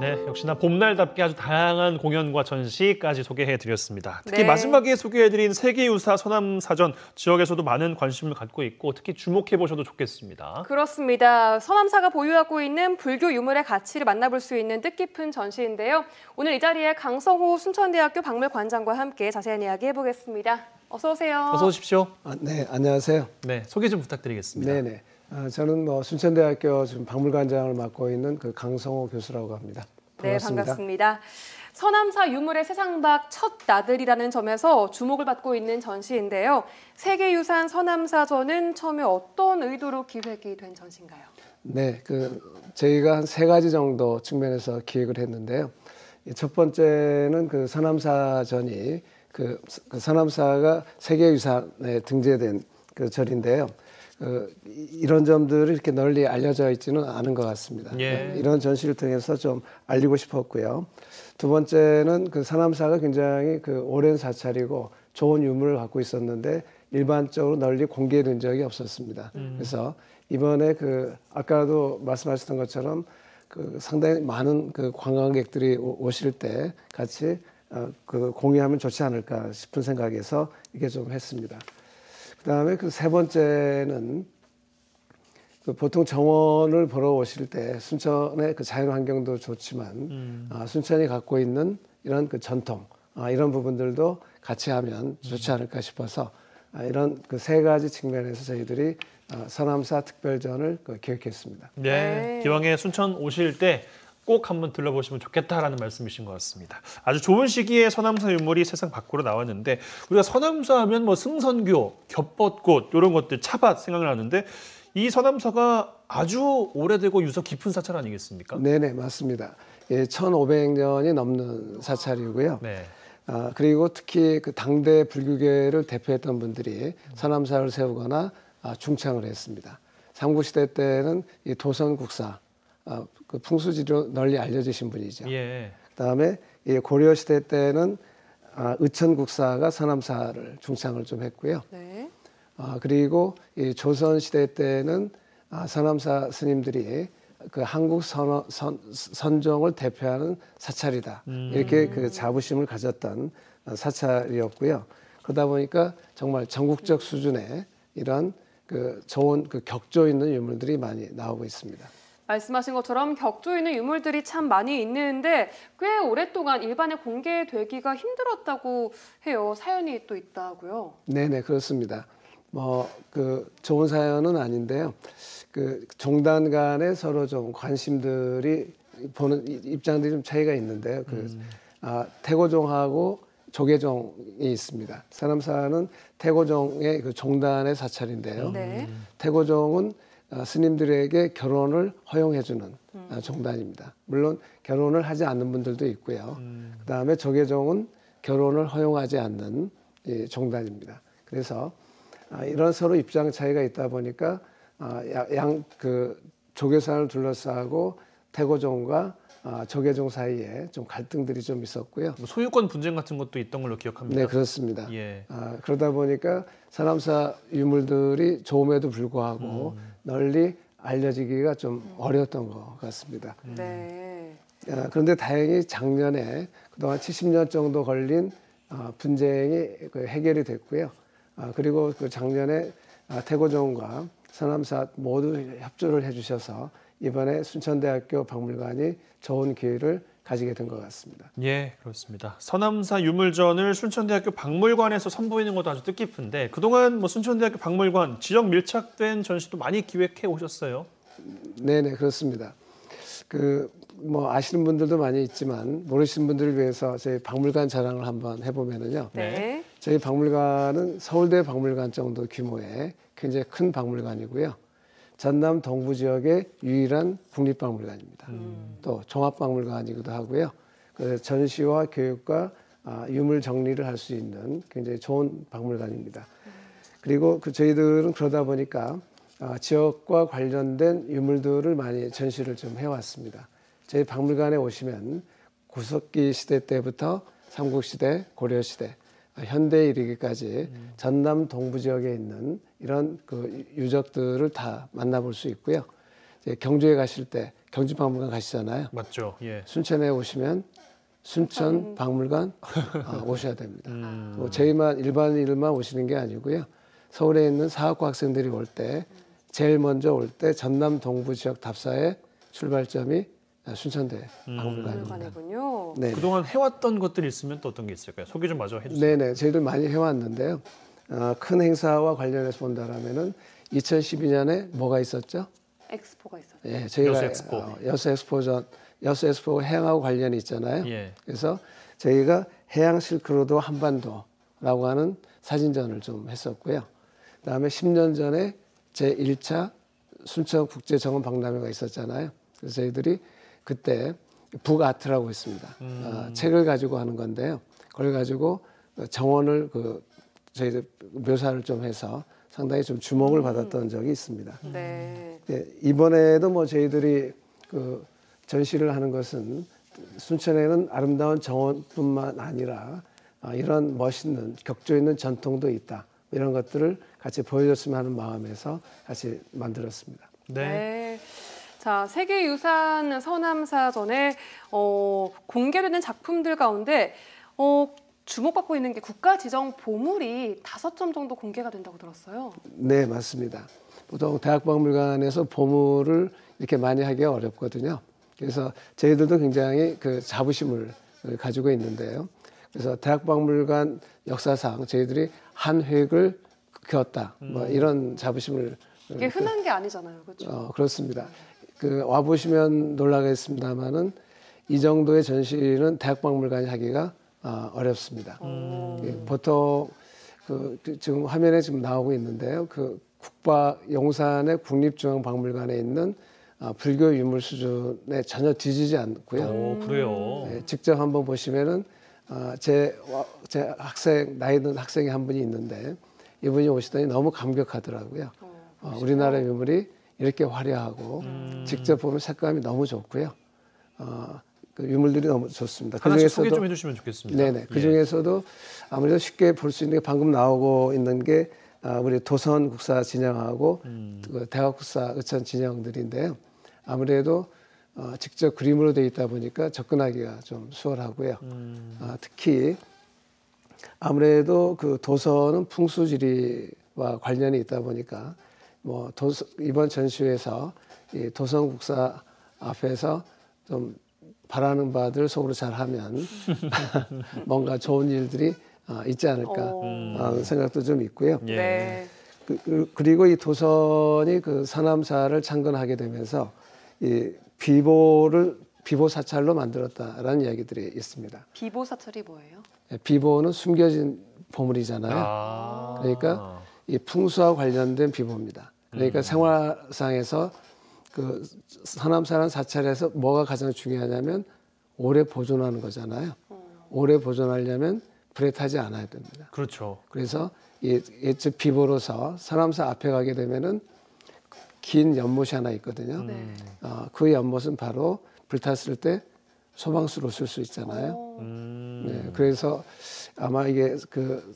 네, 역시나 봄날답게 아주 다양한 공연과 전시까지 소개해드렸습니다. 특히 네. 마지막에 소개해드린 세계유사 서남사전 지역에서도 많은 관심을 갖고 있고 특히 주목해보셔도 좋겠습니다. 그렇습니다. 서남사가 보유하고 있는 불교 유물의 가치를 만나볼 수 있는 뜻깊은 전시인데요. 오늘 이 자리에 강성호 순천대학교 박물관장과 함께 자세한 이야기 해보겠습니다. 어서 오세요. 어서 오십시오. 아, 네, 안녕하세요. 네, 소개 좀 부탁드리겠습니다. 네네. 아, 저는 뭐 순천대학교 지금 박물관장을 맡고 있는 그 강성호 교수라고 합니다. 네, 반갑습니다. 서남사 유물의 세상 밖 첫 나들이라는 점에서 주목을 받고 있는 전시인데요. 세계유산 서남사전은 처음에 어떤 의도로 기획이 된 전시인가요? 네, 그 저희가 한 세 가지 정도 측면에서 기획을 했는데요. 이첫 번째는 그 서남사전이 그, 그 서남사가 세계유산에 등재된 그 절인데요. 그 이- 이런 점들이 이렇게 널리 알려져 있지는 않은 것 같습니다. 예. 이런 전시를 통해서 좀 알리고 싶었고요. 두 번째는 그 서남사가 굉장히 그 오랜 사찰이고 좋은 유물을 갖고 있었는데 일반적으로 널리 공개된 적이 없었습니다. 그래서 이번에 그 아까도 말씀하셨던 것처럼 그 상당히 많은 그 관광객들이 오- 오실 때 같이 어, 그 공유하면 좋지 않을까 싶은 생각에서 이게 좀 했습니다. 그다음에 그 세 번째는 그 보통 정원을 보러 오실 때 순천의 그 자연 환경도 좋지만 아, 순천이 갖고 있는 이런 그 전통 아, 이런 부분들도 같이 하면 좋지 않을까 싶어서 아, 이런 그 세 가지 측면에서 저희들이 아, 서남사 특별전을 그 기획했습니다. 네, 네. 기왕에 순천 오실 때 꼭 한번 들러보시면 좋겠다라는 말씀이신 것 같습니다. 아주 좋은 시기에 서남사 유물이 세상 밖으로 나왔는데 우리가 서남사 하면 뭐 승선교, 겹벚꽃 이런 것들 차밭 생각나는데 이 서남사가 아주 오래되고 유서 깊은 사찰 아니겠습니까? 네네 맞습니다. 예, 1,500년이 넘는 사찰이고요. 네. 아, 그리고 특히 그 당대 불교계를 대표했던 분들이 서남사를 세우거나 아, 중창을 했습니다. 삼국시대 때는 이 도선국사, 아, 그 풍수지로 널리 알려지신 분이죠. 예. 그다음에 이 고려 시대 때는 아, 의천국사가 서남사를 중창을 좀 했고요. 네. 아, 그리고 이 조선 시대 때는 아, 서남사 스님들이 그 한국 선, 선, 선종을 대표하는 사찰이다 이렇게 그 자부심을 가졌던 어, 사찰이었고요. 그러다 보니까 정말 전국적 수준의 이런 그 좋은 그 격조 있는 유물들이 많이 나오고 있습니다. 말씀하신 것처럼 격조 있는 유물들이 참 많이 있는데 꽤 오랫동안 일반에 공개되기가 힘들었다고 해요. 사연이 또 있다고요. 네네 그렇습니다. 뭐 그 좋은 사연은 아닌데요. 그 종단 간에 서로 좀 관심들이 보는 이- 입장들이 좀 차이가 있는데요. 그 아, 태고종하고 조계종이 있습니다. 사남사는 태고종의 그 종단의 사찰인데요. 네. 태고종은 어, 스님들에게 결혼을 허용해주는 어, 종단입니다. 물론 결혼을 하지 않는 분들도 있고요. 그 다음에 조계종은 결혼을 허용하지 않는 이 종단입니다. 그래서 아, 이런 서로 입장 차이가 있다 보니까 아, 양그 조계산을 둘러싸고 태고종과 아, 조계종 사이에 좀 갈등들이 좀 있었고요. 뭐 소유권 분쟁 같은 것도 있던 걸로 기억합니다. 네, 그렇습니다. 예. 아, 그러다 보니까 사람사 유물들이 좋음에도 불구하고 널리 알려지기가 좀 어려웠던 것 같습니다. 네. 아, 그런데 다행히 작년에 그동안 70년 정도 걸린 아, 분쟁이 그 해결이 됐고요. 아, 그리고 그 작년에 아, 태고종과 서남사 모두 협조를 해주셔서 이번에 순천대학교 박물관이 좋은 기회를 가지게 된 것 같습니다. 예, 그렇습니다. 서남사 유물전을 순천대학교 박물관에서 선보이는 것도 아주 뜻깊은데 그동안 뭐 순천대학교 박물관 지역 밀착된 전시도 많이 기획해 오셨어요. 네 네 그렇습니다. 그 뭐 아시는 분들도 많이 있지만 모르시는 분들을 위해서 저희 박물관 자랑을 한번 해보면은요. 네. 저희 박물관은 서울대 박물관 정도 규모의 굉장히 큰 박물관이고요. 전남 동부 지역의 유일한 국립박물관입니다. 또 종합박물관이기도 하고요. 그 전시와 교육과 아, 유물 정리를 할 수 있는 굉장히 좋은 박물관입니다. 그리고 그 저희들은 그러다 보니까 아, 지역과 관련된 유물들을 많이 전시를 좀 해왔습니다. 저희 박물관에 오시면 구석기 시대 때부터 삼국시대, 고려시대, 아, 현대에 이르기까지 전남 동부 지역에 있는 이런 그 유적들을 다 만나볼 수 있고요. 이제 경주에 가실 때 경주박물관 가시잖아요. 맞죠. 예. 순천에 오시면 순천 박물관 아, 오셔야 됩니다. 뭐 저희만 일반인들만 오시는 게 아니고요. 서울에 있는 사학과 학생들이 올 때 제일 먼저 올 때 전남 동부 지역 답사의 출발점이 순천대 박물관입니다. 박물관이군요. 네. 그동안 해왔던 것들이 있으면 또 어떤 게 있을까요? 소개 좀 마저 해주세요. 네네, 저희들 많이 해왔는데요. 어, 큰 행사와 관련해서 본다라면은 2012년에 뭐가 있었죠? 엑스포가 있었죠. 예, 저희가 여수 엑스포. 어, 여수 엑스포전 여수 엑스포 해양하고 관련이 있잖아요. 예. 그래서 저희가 해양 실크로드 한반도라고 하는 사진전을 좀 했었고요. 그다음에 10년 전에 제 1차 순천 국제 정원 박람회가 있었잖아요. 그래서 저희들이 그때 북아트라고 있습니다. 어, 책을 가지고 하는 건데요. 그걸 가지고 정원을 그 저희들 묘사를 좀 해서 상당히 좀 주목을 받았던 적이 있습니다. 네. 예, 이번에도 뭐 저희들이 그 전시를 하는 것은 순천에는 아름다운 정원뿐만 아니라 아, 이런 멋있는 격조 있는 전통도 있다 이런 것들을 같이 보여줬으면 하는 마음에서 같이 만들었습니다. 네. 네. 자, 세계유산 서남사전에 어, 공개되는 작품들 가운데 어, 주목받고 있는 게 국가 지정 보물이 다섯 점 정도 공개가 된다고 들었어요. 네 맞습니다. 보통 대학박물관에서 보물을 이렇게 많이 하기가 어렵거든요. 그래서 저희들도 굉장히 그 자부심을 가지고 있는데요. 그래서 대학박물관 역사상 저희들이 한 획을 그었다. 뭐 이런 자부심을 이게 흔한 게 아니잖아요. 그렇죠? 어, 그렇습니다. 그 와 보시면 놀라겠습니다만은 이 정도의 전시는 대학박물관이 하기가 아, 어렵습니다. 예, 보통 그, 그 지금 화면에 지금 나오고 있는데요. 그 국바 용산의 국립중앙박물관에 있는 아, 불교 유물 수준에 전혀 뒤지지 않고요. 오, 그래요. 예, 직접 한번 보시면은 아, 제, 와- 제 학생 나이 든 학생이 한 분이 있는데 이분이 오시더니 너무 감격하더라고요. 어, 우리나라 유물이 이렇게 화려하고 직접 보면 색감이 너무 좋고요. 어, 그 유물들이 너무 좋습니다. 그 하나씩 소개 중에서도 좀 해주시면 좋겠습니다. 네네. 그 예. 중에서도 아무래도 쉽게 볼 수 있는 게 방금 나오고 있는 게 아, 우리 도선 국사 진영하고 음. 그 대학 국사 의천 진영들인데요. 아무래도 어, 직접 그림으로 되어 있다 보니까 접근하기가 좀 수월하고요. 음. 아, 특히 아무래도 그 도서는 풍수지리와 관련이 있다 보니까 뭐 도서, 이번 전시회에서 이 도선 국사 앞에서 좀 바라는 바들 속으로 잘 하면 뭔가 좋은 일들이 어, 있지 않을까 어. 하는 생각도 좀 있고요. 예. 네. 그, 그, 그리고 이 도선이 그 서남사를 창건하게 되면서 이 비보를 비보 사찰로 만들었다라는 이야기들이 있습니다. 비보 사찰이 뭐예요? 예, 비보는 숨겨진 보물이잖아요. 아. 그러니까 이 풍수와 관련된 비보입니다. 그러니까 생활상에서 그 서남사라는 사찰에서 뭐가 가장 중요하냐면 오래 보존하는 거잖아요. 오래 보존하려면 불에 타지 않아야 됩니다. 그렇죠. 그래서 이 예측 비보로서 서남사 앞에 가게 되면은 긴 연못이 하나 있거든요. 네. 어, 그 연못은 바로 불탔을 때 소방수로 쓸 수 있잖아요. 어. 음. 네, 그래서 아마 이게 그,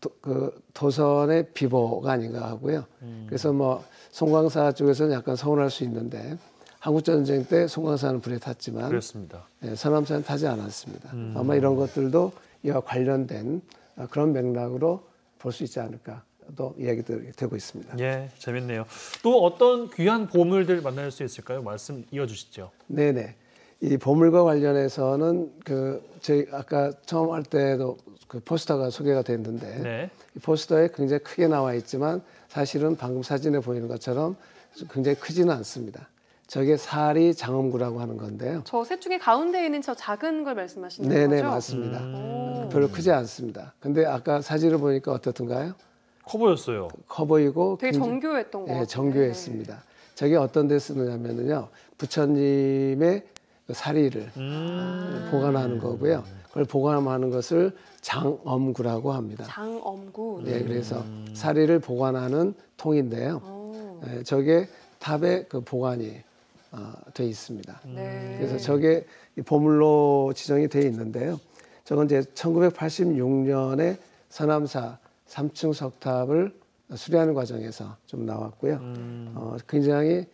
도, 그 도선의 비보가 아닌가 하고요. 그래서 뭐 송광사 쪽에서는 약간 서운할 수 있는데 한국 전쟁 때 송광사는 불에 탔지만 그렇습니다. 네, 서남사는 타지 않았습니다. 아마 이런 것들도 이와 관련된 아, 그런 맥락으로 볼 수 있지 않을까 또 이야기들이 되고 있습니다. 예, 재밌네요. 또 어떤 귀한 보물들 만날 수 있을까요? 말씀 이어주시죠. 네네. 이 보물과 관련해서는 그 저희 아까 처음 할 때도 그 포스터가 소개가 됐는데 네. 이 포스터에 굉장히 크게 나와 있지만 사실은 방금 사진에 보이는 것처럼 굉장히 크지는 않습니다. 저게 사리 장엄구라고 하는 건데요. 저 셋 중에 가운데 있는 저 작은 걸 말씀하시는 거죠? 네네 맞습니다. 오. 별로 크지 않습니다. 근데 아까 사진을 보니까 어떻던가요? 커 보였어요. 커 보이고 되게 굉장히- 정교했던 것 예, 같아요. 정교했습니다. 저게 어떤 데 쓰느냐면요. 부처님의 그 사리를 음. 보관하는 거고요. 그걸 보관하는 것을 장엄구라고 합니다. 장엄구. 네, 그래서 사리를 보관하는 통인데요. 오. 예, 저게 탑에 그 보관이 어, 돼 있습니다. 네. 그래서 저게 이 보물로 지정이 돼 있는데요. 저건 이제 1986년에 서남사 3층 석탑을 수리하는 과정에서 좀 나왔고요. 음. 어, 굉장히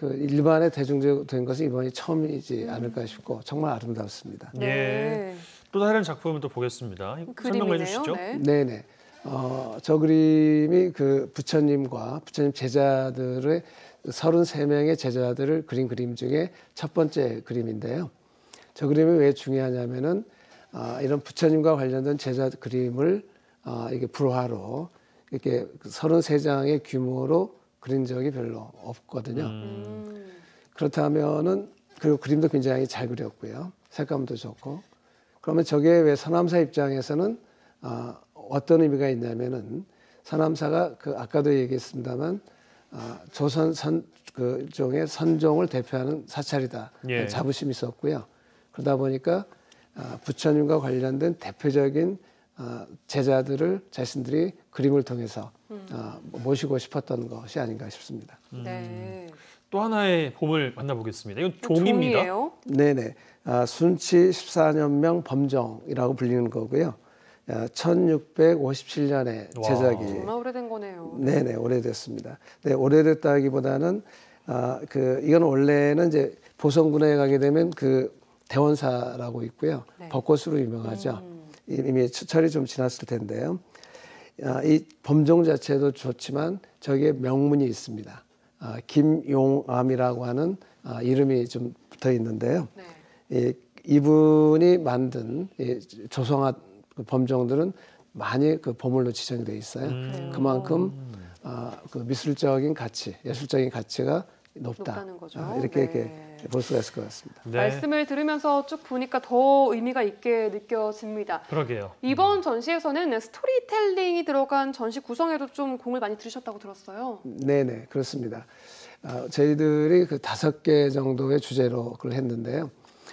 그 일반에 대중적된 것은 이번이 처음이지 않을까 싶고 정말 아름답습니다. 예. 또 다른 설명을 또 보겠습니다. 설명해 그림이네요. 주시죠. 네. 네네. 어, 저 그림이 그 부처님과 부처님 제자들의 33명의 제자들을 그린 그림 중에 첫 번째 그림인데요. 저 그림이 왜 중요하냐면은 아, 이런 부처님과 관련된 제자 그림을 아, 이게 불화로 이렇게 33장의 규모로 그린 적이 별로 없거든요. 음. 그렇다면은 그리고 그림도 굉장히 잘 그렸고요. 색감도 좋고. 그러면 저게 왜 서남사 입장에서는 아, 어떤 의미가 있냐면은 서남사가 그 아까도 얘기했습니다만 아, 조선 선 그 종의 선종을 대표하는 사찰이다 예. 자부심이 있었고요. 그러다 보니까 아, 부처님과 관련된 대표적인 아, 제자들을 자신들이 그림을 통해서 아, 모시고 싶었던 것이 아닌가 싶습니다. 네. 또 하나의 봄을 만나보겠습니다. 이건 종입니다. 종이에요. 네네. 아, 순치 14년명 범정이라고 불리는 거고요. 아, 1657년에 와. 제작이 정말 오래된 거네요. 네네 오래됐습니다. 네 오래됐다기보다는 아, 그 이건 원래는 이제 보성군에 가게 되면 그 대원사라고 있고요. 네. 벚꽃으로 유명하죠. 음. 이미 철이 좀 지났을 텐데요. 아, 이 범종 자체도 좋지만 저기에 명문이 있습니다. 아, 김용암이라고 하는 아, 이름이 좀 붙어 있는데요. 네. 이, 이분이 만든 이 조성한 그 범종들은 많이 그 보물로 지정이 돼 있어요. 음. 그만큼 아, 그 미술적인 가치, 예술적인 가치가 높다. 높다는 거죠. 아, 이렇게 네. 이렇게 볼 수가 있을 것 같습니다. 네. 말씀을 들으면서 쭉 보니까 더 의미가 있게 느껴집니다. 그러게요. 이번 전시에서는 스토리텔링이 들어간 전시 구성에도 좀 공을 많이 들이셨다고 들었어요. 네네 그렇습니다. 아, 저희들이 그 다섯 개 정도의 주제로 그걸 했는데요.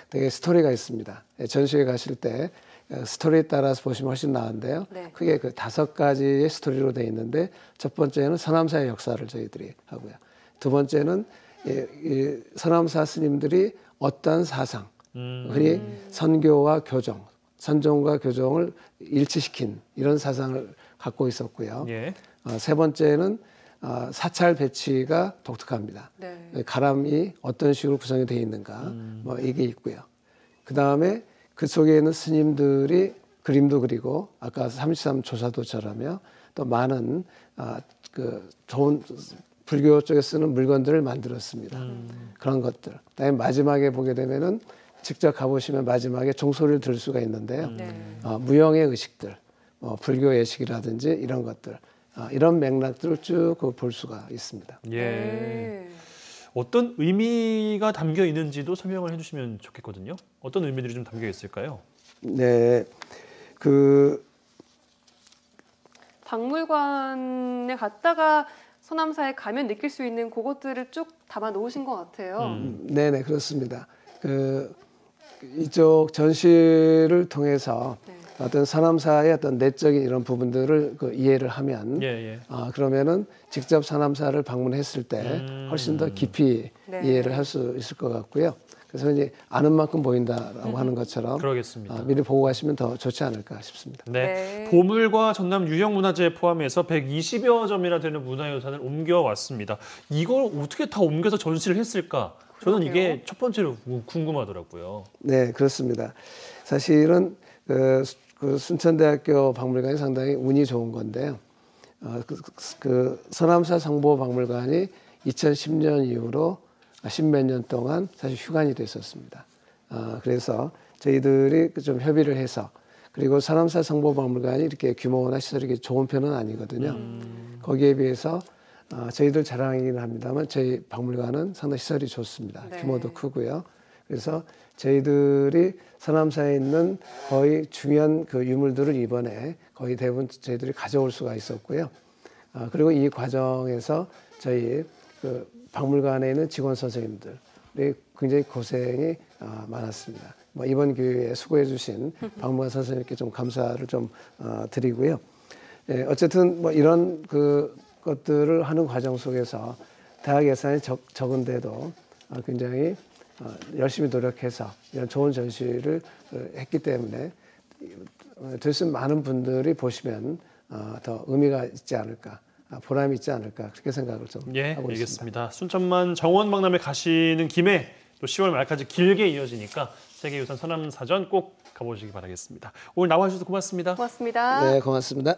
되게 스토리가 있습니다. 예, 전시회 가실 때 어, 스토리에 따라서 보시면 훨씬 나은데요. 네. 크게 그 다섯 가지의 스토리로 돼 있는데 첫 번째는 서남사의 역사를 저희들이 하고요. 두 번째는 이, 이 서남사 스님들이 어떤 사상, 음. 흔히 선교와 교정, 선종과 교정을 일치시킨 이런 사상을 갖고 있었고요. 예. 어, 세 번째는 어, 사찰 배치가 독특합니다. 네. 가람이 어떤 식으로 구성이 되어 있는가, 뭐 이게 있고요. 그 다음에 그 속에 있는 스님들이 그림도 그리고 아까 33 조사도처럼요, 또 많은 아, 그 좋은 불교 쪽에 쓰는 물건들을 만들었습니다. 그런 것들. 그다음에 마지막에 보게 되면은 직접 가보시면 마지막에 종소리를 들을 수가 있는데요. 네. 어, 무형의 의식들, 뭐 불교 예식이라든지 이런 것들, 어, 이런 맥락들을 쭉 볼 수가 있습니다. 예. 네. 어떤 의미가 담겨 있는지도 설명을 해주시면 좋겠거든요. 어떤 의미들이 좀 담겨 있을까요? 네, 그 박물관에 갔다가 서남사에 가면 느낄 수 있는 그것들을 쭉 담아 놓으신 것 같아요. 음. 네네 그렇습니다. 그 이쪽 전시를 통해서 네. 어떤 사남사의 어떤 내적인 이런 부분들을 그 이해를 하면 예, 예. 아 그러면은 직접 사남사를 방문했을 때 음. 훨씬 더 깊이 네. 이해를 할 수 있을 것 같고요. 그래서 이제 아는 만큼 보인다라고 하는 것처럼 그러겠습니다. 아, 미리 보고 가시면 더 좋지 않을까 싶습니다. 네. 네. 보물과 전남 유형 문화재 포함해서 120여 점이나 되는 문화유산을 옮겨왔습니다. 이걸 어떻게 다 옮겨서 전시를 했을까? 저는 이게 그러게요. 첫 번째로 구- 궁금하더라고요. 네, 그렇습니다. 사실은 그, 수- 그 순천대학교 박물관이 상당히 운이 좋은 건데요. 어, 그, 그 서남사 성보박물관이 2010년 이후로 십몇 년 동안 사실 휴관이 됐었습니다. 어, 그래서 저희들이 그좀 협의를 해서 그리고 서남사 성보박물관이 이렇게 규모나 시설이 이렇게 좋은 편은 아니거든요. 거기에 비해서 어, 저희들 자랑이긴 합니다만 저희 박물관은 상당히 시설이 좋습니다. 네. 규모도 크고요. 그래서 저희들이 서남사에 있는 거의 중요한 그 유물들을 이번에 거의 대부분 저희들이 가져올 수가 있었고요. 아, 그리고 이 과정에서 저희 그 박물관에 있는 직원 선생님들이 굉장히 고생이 아, 많았습니다. 뭐 이번 기회에 수고해 주신 박물관 선생님께 좀 감사를 좀 어, 드리고요. 예, 어쨌든 뭐 이런 그 것들을 하는 과정 속에서 대학 예산이 적, 적은데도 어, 굉장히 어, 열심히 노력해서 이런 좋은 전시를 어, 했기 때문에 어, 있는 많은 분들이 보시면 어, 더 의미가 있지 않을까 아, 보람이 있지 않을까 그렇게 생각을 좀 예, 하고 있습니다. 알겠습니다. 순천만 정원 박람회 가시는 김에 또 10월 말까지 길게 이어지니까 세계유산 서남사전 꼭 가보시기 바라겠습니다. 오늘 나와주셔서 고맙습니다. 고맙습니다. 네, 고맙습니다.